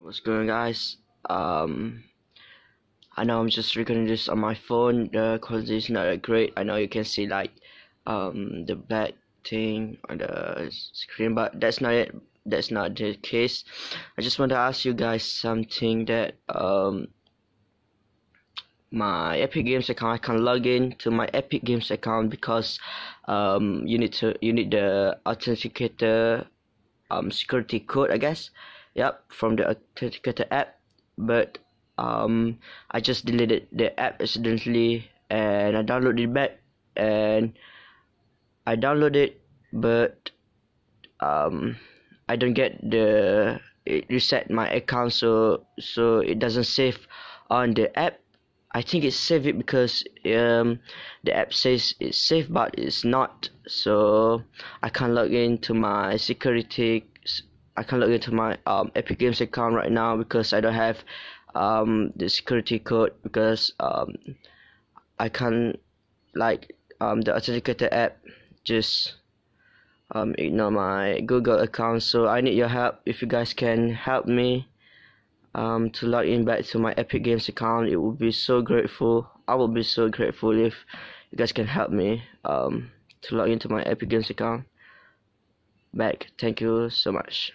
What's going on guys? Um I know I'm just recording this on my phone. The quality is not that great. I know you can see like um the black thing on the screen but that's not it. That's not the case. I just want to ask you guys something that um my Epic Games account I can log in to my Epic Games account because um you need to you need the authenticator um security code I guess yep from the authenticator app but um I just deleted the app accidentally and I downloaded it back and I downloaded it but um I don't get the it reset my account so so it doesn't save on the app. I think it's saved it because um the app says it's safe but it's not. So I can't log into my security I can't log into my um, Epic Games account right now because I don't have um, the security code because um, I can't like um, the authenticator app just um, ignore my Google account. So I need your help. If you guys can help me um, to log in back to my Epic Games account it would be so grateful. I will be so grateful if you guys can help me um, to log into my Epic Games account. Back. Thank you so much